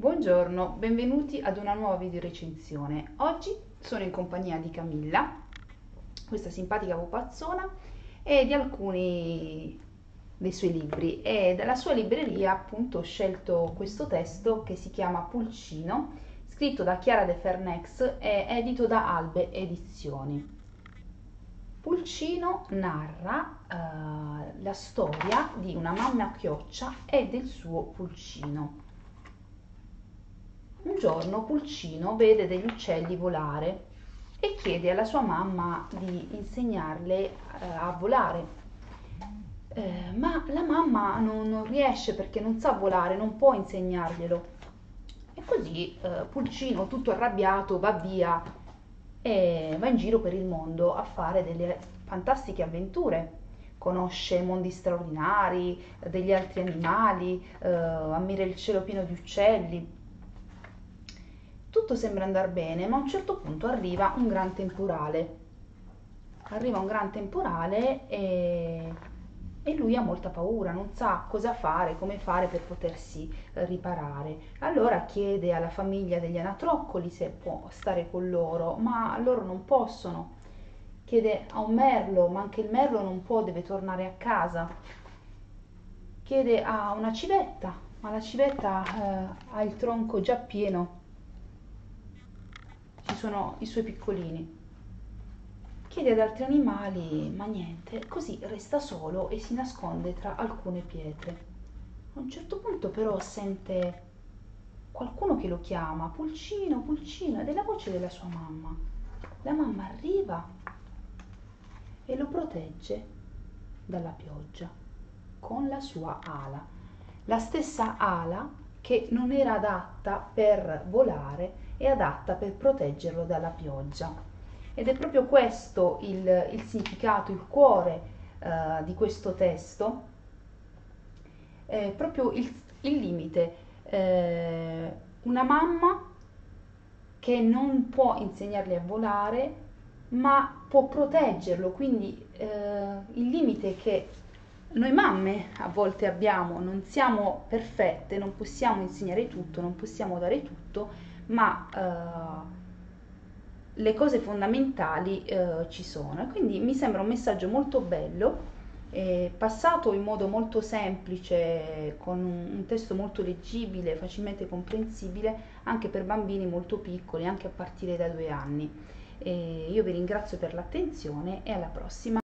Buongiorno, benvenuti ad una nuova video recensione. Oggi sono in compagnia di Camilla, questa simpatica pupazzona, e di alcuni dei suoi libri e dalla sua libreria appunto ho scelto questo testo che si chiama Pulcino, scritto da Chiara De Fernex e edito da Albe Edizioni. Pulcino narra uh, la storia di una mamma chioccia e del suo pulcino giorno Pulcino vede degli uccelli volare e chiede alla sua mamma di insegnarle eh, a volare. Eh, ma la mamma non, non, riesce perché non sa volare, non può insegnarglielo. E così eh, Pulcino, tutto arrabbiato, va via e va in giro per il mondo a fare delle fantastiche avventure. Conosce mondi straordinari, degli altri animali, eh, ammira il cielo pieno di uccelli tutto sembra andare bene, ma a un certo punto arriva un gran temporale. Arriva un gran temporale e, e lui ha molta paura, non sa cosa fare, come fare per potersi eh, riparare. Allora chiede alla famiglia degli anatroccoli se può stare con loro, ma loro non possono. Chiede a un merlo, ma anche il merlo non può, deve tornare a casa. Chiede a una civetta, ma la civetta eh, ha il tronco già pieno sono i suoi piccolini. Chiede ad altri animali, ma niente, così resta solo e si nasconde tra alcune pietre. A un certo punto però sente qualcuno che lo chiama, Pulcino, Pulcino, ed è la voce della sua mamma. La mamma arriva e lo protegge dalla pioggia con la sua ala. La stessa ala che non era adatta per volare è adatta per proteggerlo dalla pioggia. Ed è proprio questo il, il significato, il cuore uh, di questo testo, è proprio il, il limite. Eh, una mamma che non può insegnargli a volare, ma può proteggerlo, quindi eh, il limite che noi mamme a volte abbiamo, non siamo perfette, non possiamo insegnare tutto, non possiamo dare tutto, ma eh, le cose fondamentali eh, ci sono. E quindi mi sembra un messaggio molto bello, eh, passato in modo molto semplice, con un, un, testo molto leggibile, facilmente comprensibile anche per bambini molto piccoli, anche a partire da due anni. io vi ringrazio per l'attenzione e alla prossima.